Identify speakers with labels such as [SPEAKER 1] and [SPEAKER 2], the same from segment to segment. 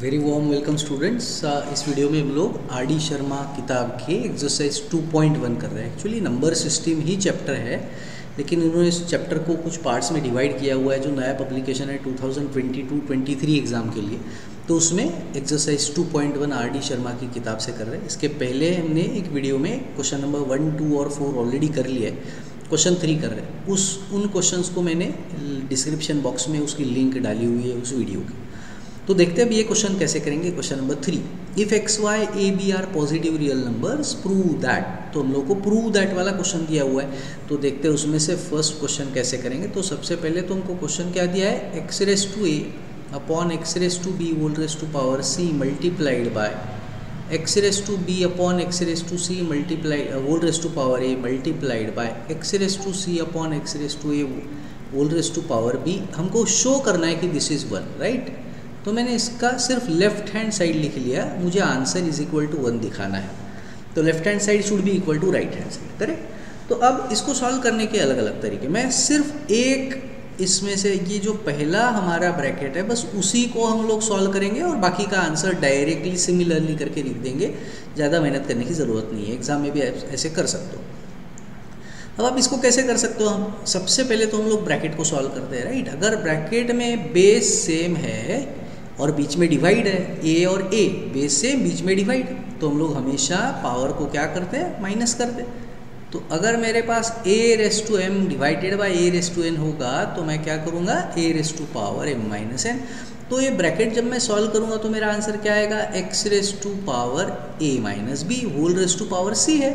[SPEAKER 1] Very warm welcome students. इस video में हम लोग आर डी शर्मा किताब के एक्सरसाइज 2.1 कर रहे हैं। एक्चुअली नंबर सिस्टम ही चैप्टर है, लेकिन उन्होंने इस चैप्टर को कुछ पार्ट्स में डिवाइड किया हुआ है, जो नया पब्लिकेशन है 2022-23 एग्ज़ाम के लिए। तो उसमें एक्सरसाइज 2.1 आर डी शर्मा की किताब से कर रहे हैं। इसके पहले हमने एक वीडियो में क्वेश्चन नंबर वन टू और फोर ऑलरेडी कर लिया है। क्वेश्चन थ्री कर रहे हैं। उस, उन क्वेश्चंस को मैंने डिस्क्रिप्शन बॉक्स में उसकी लिंक डाली हुई है उस वीडियो की। तो देखते हैं अब ये क्वेश्चन कैसे करेंगे? Question number three if x y a b are positive real numbers prove that तो हम लोग को प्रूव दैट वाला क्वेश्चन दिया हुआ है। तो देखते हैं उसमें से फ़र्स्ट क्वेश्चन कैसे करेंगे? तो सबसे पहले तो हमको क्वेश्चन क्या दिया है? X raise to a upon x raise to b whole raise to power c multiplied by x raise to b upon x raise to c multiplied whole raise to power a multiplied by x raise to c upon x raise to a whole raise to power b हमको show करना है कि this is one right तो मैंने इसका सिर्फ़ left hand side लिख लिया, मुझे answer is equal to one दिखाना है। तो left hand side should be equal to right hand side correct तो अब इसको सॉल्व करने के अलग अलग तरीके। मैं सिर्फ़ एक इसमें से, ये जो पहला हमारा ब्रैकेट है, बस उसी को हम लोग सॉल्व करेंगे और बाकी का आंसर डायरेक्टली सिमिलरली करके लिख देंगे। ज़्यादा मेहनत करने की ज़रूरत नहीं है एग्ज़ाम में भी ऐसे कर सकते हो। अब आप इसको कैसे कर सकते हो हम? सबसे पहले तो हम लोग ब्रैकेट को सॉल्व करते हैं राइट अगर ब्रैकेट में बेस सेम है और बीच में डिवाइड है ए और ए बेस से बीच में डिवाइड तो हम लोग हमेशा पावर को क्या करते हैं? माइनस करते हैं. तो अगर मेरे पास a raise to m divided by a raise to n होगा तो मैं क्या करूँगा? A raise to power m minus n तो ये ब्रैकेट जब मैं सॉल्व करूँगा तो मेरा आंसर क्या आएगा? X raise to power a minus b whole raise to power c है.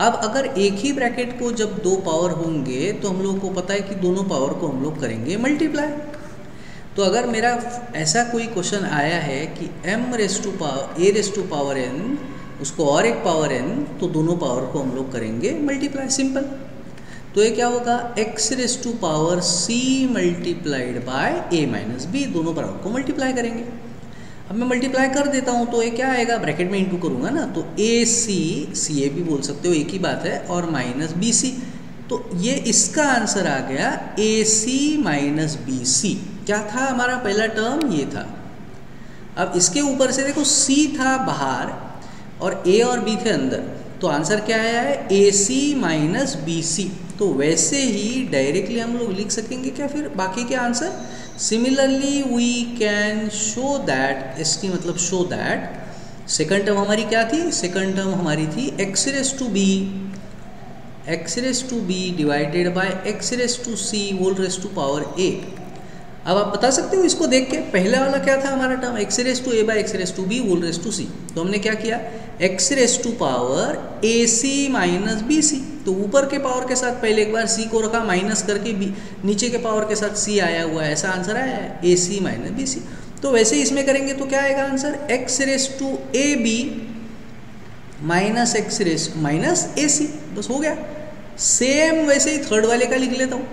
[SPEAKER 1] अब अगर एक ही ब्रैकेट को जब दो पावर होंगे तो हम लोग को पता है कि दोनों पावर को हम लोग करेंगे मल्टीप्लाई तो अगर मेरा ऐसा कोई क्वेश्चन आया है कि m raise to power a raise to power n, उसको और एक पावर n तो दोनों पावर को हम लोग करेंगे मल्टीप्लाई सिंपल तो ये क्या होगा? x raise to power c multiplied by a minus b दोनों पावर को मल्टीप्लाई करेंगे. अब मैं मल्टीप्लाई कर देता हूँ तो ये क्या आएगा? ब्रैकेट में इंटू करूँगा ना? तो ए सी सी ए भी बोल सकते हो, एक ही बात है, और माइनस बी सी तो ये इसका आंसर आ गया ए सी माइनस बी सी क्या था हमारा पहला टर्म ये था। अब इसके ऊपर से देखो सी था बाहर और ए और बी थे अंदर। तो आंसर क्या आया है? ए सी माइनस बी सी तो वैसे ही डायरेक्टली हम लोग लिख सकेंगे क्या फिर? बाकी के answer similarly we can show that T मतलब शो दैट सेकंड टर्म हमारी क्या थी? सेकंड टर्म हमारी थी X raise to B X raise to B divided by X raise to C whole raise to power A अब आप बता सकते हो इसको देख के, पहले वाला क्या था हमारा term x raise to a by x raise to b whole raise to c तो हमने क्या किया? X raise to power a c minus b c तो ऊपर के पावर के साथ पहले एक बार सी को रखा माइनस करके बी नीचे के पावर के साथ सी आया हुआ है। ऐसा आंसर आया है ए सी माइनस बी सी तो वैसे ही इसमें करेंगे तो क्या आएगा answer x raise to a b minus x raise minus a c बस हो गया। सेम वैसे ही थर्ड वाले का लिख लेता हूँ।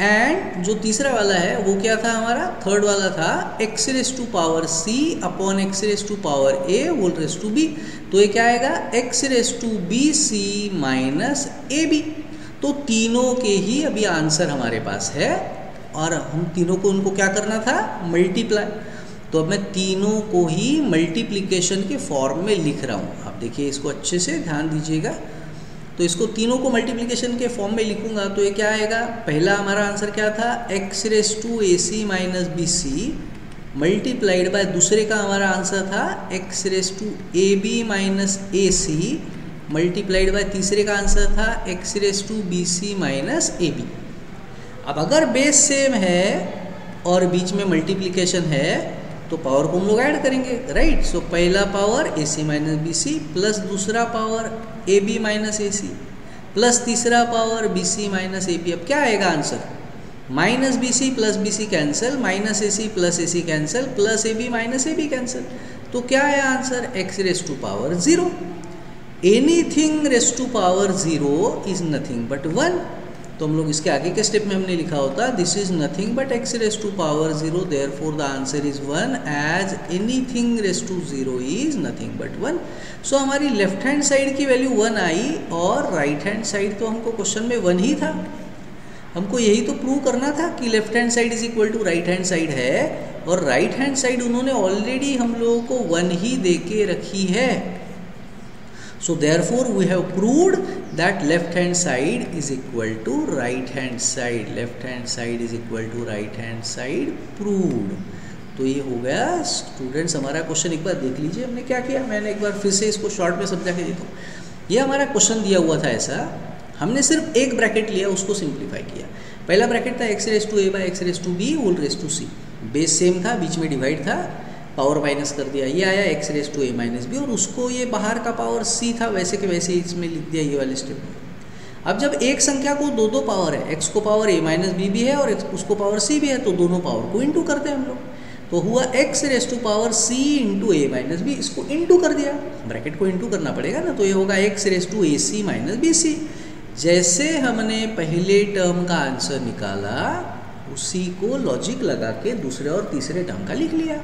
[SPEAKER 1] एंड जो तीसरा वाला है, वो क्या था हमारा? थर्ड वाला था x raise to power c upon x raise to power a whole raise to b तो ये क्या आएगा? X raise to b c minus a b तो तीनों के ही अभी आंसर हमारे पास है। और हम तीनों को उनको क्या करना था? मल्टीप्लाई तो अब मैं तीनों को ही मल्टीप्लीकेशन के फॉर्म में लिख रहा हूँ। आप देखिए, इसको अच्छे से ध्यान दीजिएगा। तो इसको तीनों को मल्टीप्लिकेशन के फॉर्म में लिखूँगा तो ये क्या आएगा? पहला हमारा आंसर क्या था? X raise to a c minus b c multiplied by दूसरे का हमारा आंसर था x raise to a b minus a c multiplied by तीसरे का आंसर था x raise to b c minus a b अब अगर बेस सेम है और बीच में मल्टीप्लिकेशन है तो पावर को हम लोग ऐड करेंगे राइट सो पहला power a c minus b c plus दूसरा power a b minus a c plus तीसरा power b c minus a P अब क्या आएगा answer minus b c plus b c cancel minus a c plus a c cancel plus a b minus a b cancel तो क्या है answer x raise to power zero anything raise to power zero is nothing but one तो हम लोग इसके आगे के step में हमने लिखा होता। है this is nothing but x raise to power zero therefore the answer is one as anything raise to zero is nothing but one so हमारी लेफ़्ट हैंड साइड की वैल्यू वन आई और राइट हैंड साइड तो हमको question में one ही था। हमको यही तो प्रूव करना था कि left hand side is equal to right hand side है और राइट हैंड साइड उन्होंने ऑलरेडी हम लोगों को वन ही दे के रखी है। Therefore we have proved that left hand side is equal to right hand side left hand side is equal to right hand side proved तो ये हो गया स्टूडेंट्स हमारा क्वेश्चन एक बार देख लीजिए, हमने क्या किया? मैंने एक बार फिर से इसको शॉर्ट में समझा के देता हूँ ये हमारा क्वेश्चन दिया हुआ था ऐसा, हमने सिर्फ़ एक ब्रैकेट लिया, उसको सिंप्लीफाई किया। पहला ब्रैकेट था x raise to a by x raise to b whole raise to c base same था, बीच में डिवाइड था। पावर माइनस कर दिया, ये आया x raise to a minus b और उसको ये बाहर का पावर सी था, वैसे के वैसे इसमें लिख दिया ये वाले स्टेप में अब जब एक संख्या को दो दो पावर है एक्स को पावर ए माइनस बी भी है और उसको पावर सी भी है तो दोनों पावर को इंटू करते हैं हम लोग। तो हुआ x raise to power c into a minus b इसको इंटू कर दिया। ब्रैकेट को इंटू करना पड़ेगा ना तो ये होगा x raise to a c minus b c जैसे हमने पहले टर्म का आंसर निकाला, उसी को लॉजिक लगा के दूसरे और तीसरे टर्म का लिख लिया।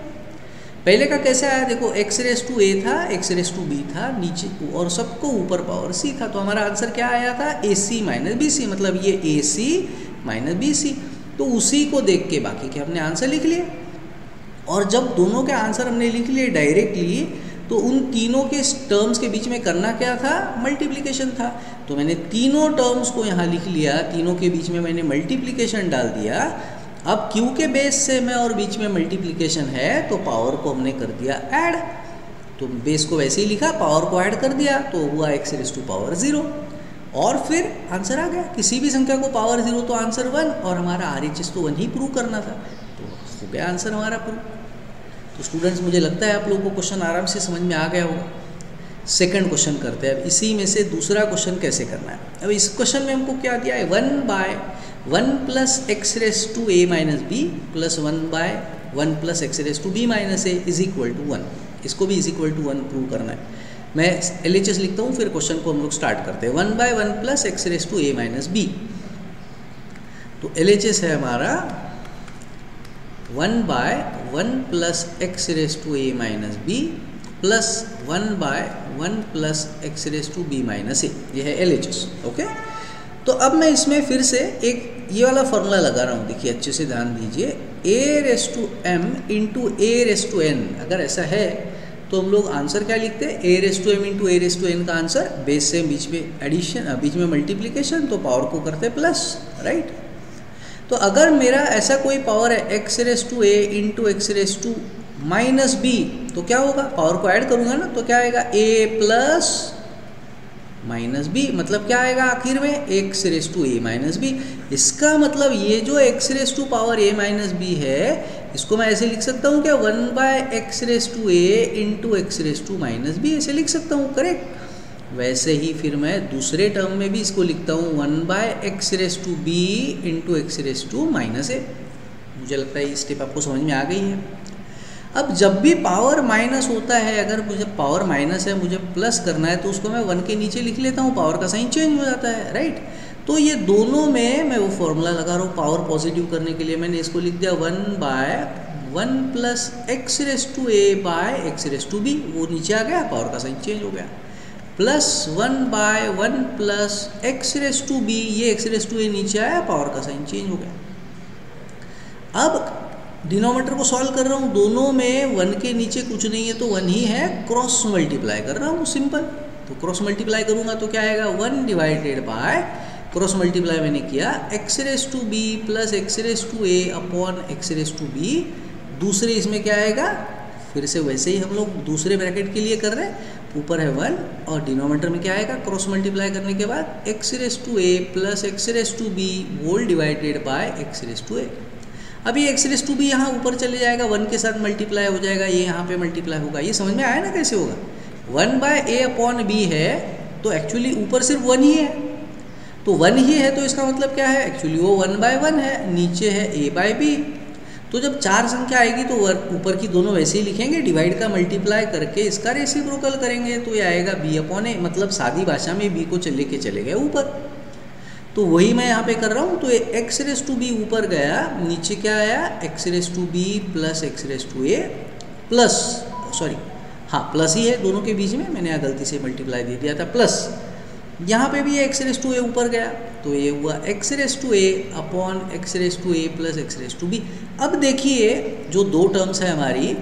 [SPEAKER 1] पहले का कैसे आया देखो एक्स रेस टू ए था एक्स रेस टू बी था, नीचे और सबको ऊपर पावर सी था। तो हमारा आंसर क्या आया था? ए सी माइनस बी सी मतलब ये ए सी माइनस बी सी तो उसी को देख के बाकी के हमने आंसर लिख लिए। और जब दोनों के आंसर हमने लिख लिए डायरेक्टली तो उन तीनों के टर्म्स के बीच में करना क्या था? मल्टीप्लिकेशन था। तो मैंने तीनों टर्म्स को यहाँ लिख लिया, तीनों के बीच में मैंने मल्टीप्लिकेशन डाल दिया अब क्यू के बेस से में और बीच में मल्टीप्लीकेशन है तो पावर को हमने कर दिया ऐड तो बेस को वैसे ही लिखा पावर को ऐड कर दिया तो हुआ x raise to power zero और फिर आंसर आ गया, किसी भी संख्या को पावर ज़ीरो तो आंसर वन और हमारा आर एच एस तो वन ही प्रूव करना था। तो हो गया आंसर हमारा प्रूव तो स्टूडेंट्स मुझे लगता है आप लोगों को क्वेश्चन आराम से समझ में आ गया होगा। सेकंड क्वेश्चन करते हैं। अब इसी में से दूसरा क्वेश्चन कैसे करना है? अब इस क्वेश्चन में हमको क्या दिया है? One by one plus x raise to a minus b plus one by one plus x raise to b minus a is equal to one. इसको भी is equal to one prove करना है। मैं एल एच एस लिखता हूँ, फिर question को हम लोग स्टार्ट करते हैं। One by one plus x raise to a minus b. तो एल एच एस है हमारा one by one plus x raise to a minus b plus one by one plus x raise to b minus a. यह है L H S okay? तो अब मैं इसमें फिर से एक ये वाला फॉर्मूला लगा रहा हूँ। देखिए, अच्छे से ध्यान दीजिए। A raise to m into a raise to n अगर ऐसा है तो हम लोग आंसर क्या लिखते हैं? A raise to m into a raise to n का आंसर बेस से बीच में एडिशन बीच में मल्टीप्लीकेशन तो पावर को करते प्लस राइट तो अगर मेरा ऐसा कोई पावर है x raise to a into x raise to minus b तो क्या होगा? पावर को ऐड करूँगा ना तो क्या आएगा? ए प्लस माइनस बी मतलब क्या आएगा आखिर में? X raise to a minus b. इसका मतलब ये जो x raise to power a minus b है, इसको मैं ऐसे लिख सकता हूँ क्या? One by x raise to a into x raise to minus b, ऐसे लिख सकता हूँ करेक्ट वैसे ही फिर मैं दूसरे टर्म में भी इसको लिखता हूँ, one by x raise to b into x raise to minus a मुझे लगता है ये स्टेप आपको समझ में आ गई है। अब जब भी पावर माइनस होता है, अगर मुझे पावर माइनस है, मुझे प्लस करना है तो उसको मैं वन के नीचे लिख लेता हूँ पावर का साइन चेंज हो जाता है राइट तो ये दोनों में मैं वो फॉर्मूला लगा रहा हूँ पावर पॉजिटिव करने के लिए मैंने इसको लिख दिया one by one plus x raise to a by x raise to b वो नीचे आ गया पावर का साइन चेंज हो गया। Plus one by one plus x raise to b ये एक्स रेस टू ए नीचे आया पावर का साइन चेंज हो गया। अब डिनोमीटर को सॉल्व कर रहा हूँ, दोनों में वन के नीचे कुछ नहीं है तो वन ही है, क्रॉस मल्टीप्लाई कर रहा हूँ, सिंपल। तो क्रॉस मल्टीप्लाई करूँगा तो क्या आएगा? One divided by cross multiply मैंने किया x raise to b plus x raise to a upon x raise to b दूसरे इसमें क्या आएगा? फिर से वैसे ही हम लोग दूसरे ब्रैकेट के लिए कर रहे हैं। ऊपर है वन और डिनोमीटर में क्या आएगा? क्रॉस मल्टीप्लाई करने के बाद x raise to a plus x raise to b whole divided by x raise to a अभी एक्स रेस टू भी यहाँ ऊपर चले जाएगा वन के साथ मल्टीप्लाई हो जाएगा, ये यहाँ पे मल्टीप्लाई होगा। ये समझ में आया ना कैसे होगा? One by a upon b है तो एक्चुअली ऊपर सिर्फ़ वन ही है। तो वन ही है तो इसका मतलब क्या है? एक्चुअली वो वन बाय वन है, नीचे है ए बाय बी तो जब चार संख्या आएगी तो ऊपर की दोनों वैसे ही लिखेंगे डिवाइड का मल्टीप्लाई करके इसका रेसिप्रोकल करेंगे तो ये आएगा बी अपॉन ए मतलब सादी भाषा में बी को चले के चले गए ऊपर। तो वही मैं यहाँ पे कर रहा हूँ तो एक्स रेस टू बी ऊपर गया, नीचे क्या आया? X raise to b plus x raise to a plus sorry हाँ प्लस ही है, दोनों के बीच में मैंने यहाँ गलती से मल्टीप्लाई दे दिया था प्लस यहाँ पे भी एक्स रेस टू ए ऊपर गया तो ये हुआ x raise to a upon x raise to a plus x raise to b अब देखिए, जो दो टर्म्स है हमारी,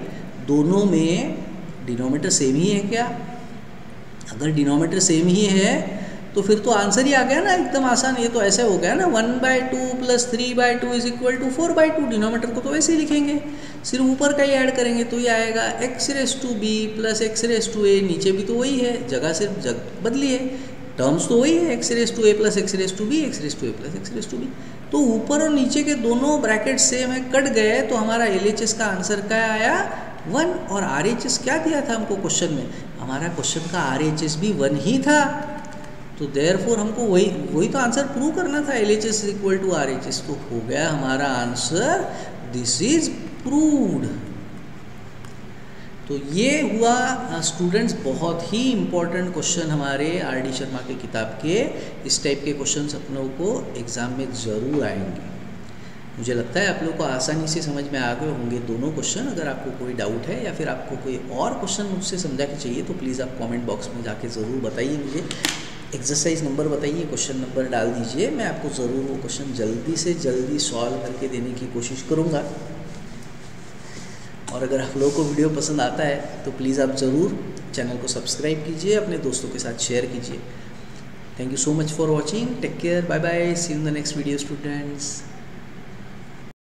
[SPEAKER 1] दोनों में डिनोमीटर सेम ही है क्या? अगर डिनोमीटर सेम ही है तो फिर तो आंसर ही आ गया ना, एकदम आसान, ये तो ऐसे हो गया ना one by two plus three by two is equal to four by two denominator को तो वैसे ही लिखेंगे। सिर्फ़ ऊपर का ही ऐड करेंगे तो ये आएगा x raise to b plus x raise to a नीचे भी तो वही है, जगह सिर्फ़ जग बदली है। टर्म्स तो वही है x raise to a plus x raise to b x raise to a plus x raise to b तो ऊपर और नीचे के दोनों ब्रैकेट सेम है, कट गए तो हमारा एलएचएस का आंसर क्या आया? वन और आरएचएस क्या दिया था हमको क्वेश्चन में? हमारा क्वेश्चन का आरएचएस भी वन ही था। तो देयर फोर हमको वही वही तो आंसर प्रूव करना था L H S equal to R H S तो हो गया हमारा आंसर दिस इज़ प्रूव्ड तो ये हुआ स्टूडेंट्स बहुत ही इम्पोर्टेंट क्वेश्चन हमारे आर डी शर्मा के किताब के, इस टाइप के क्वेश्चन अपनों को एग्ज़ाम में ज़रूर आएँगे। मुझे लगता है आप लोग को आसानी से समझ में आ गए होंगे दोनों क्वेश्चन अगर आपको कोई डाउट है या फिर आपको कोई और क्वेश्चन मुझसे समझा के चाहिए तो प्लीज़ आप कमेंट बॉक्स में जाके ज़रूर बताइए मुझे। एक्सरसाइज नंबर बताइए क्वेश्चन नंबर डाल दीजिए। मैं आपको ज़रूर वो क्वेश्चन जल्दी से जल्दी सॉल्व करके देने की कोशिश करूँगा। और अगर आप लोगों को वीडियो पसंद आता है तो प्लीज़ आप ज़रूर चैनल को सब्सक्राइब कीजिए, अपने दोस्तों के साथ शेयर कीजिए। Thank you so much for watching take care bye bye see in the next video students